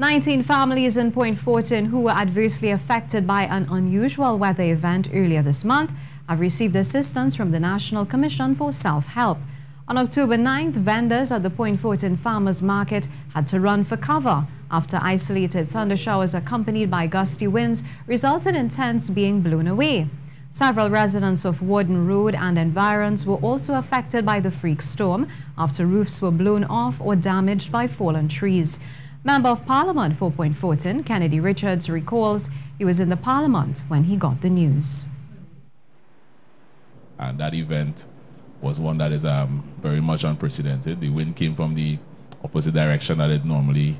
19 families in Point Fortin who were adversely affected by an unusual weather event earlier this month have received assistance from the National Commission for Self-Help. On October 9th, vendors at the Point Fortin Farmers Market had to run for cover after isolated thunder showers accompanied by gusty winds resulted in tents being blown away. Several residents of Warden Road and environs were also affected by the freak storm after roofs were blown off or damaged by fallen trees. Member of Parliament for Point Fortin, Kennedy Richards, recalls he was in the Parliament when he got the news. And that event was one that is um, very much unprecedented. The wind came from the opposite direction that it normally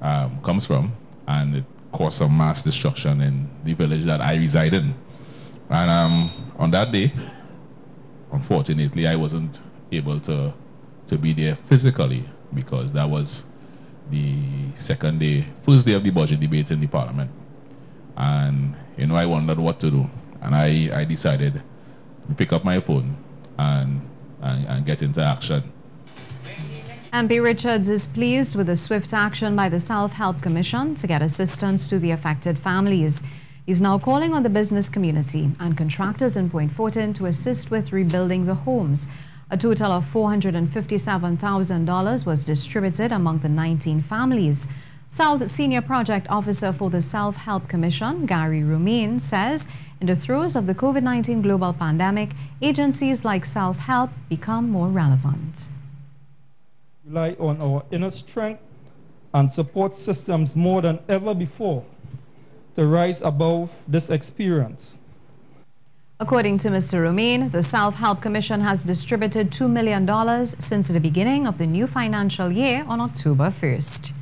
um, comes from, and it caused some mass destruction in the village that I reside in. And um, on that day, unfortunately, I wasn't able to, to be there physically because that was the second day, first day of the budget debate in the parliament. And, you know, I wondered what to do. And I, I decided to pick up my phone and, and, and get into action. MP Richards is pleased with the swift action by the Self-Help Commission to get assistance to the affected families. He's now calling on the business community and contractors in Point Fortin to assist with rebuilding the homes. A total of $457,000 was distributed among the 19 families. South Senior Project Officer for the Self-Help Commission, Gary Romain, says in the throes of the COVID-19 global pandemic, agencies like Self-Help become more relevant. Rely on our inner strength and support systems more than ever before to rise above this experience. According to Mr. Romain, the Self-Help Commission has distributed $2 million since the beginning of the new financial year on October 1st.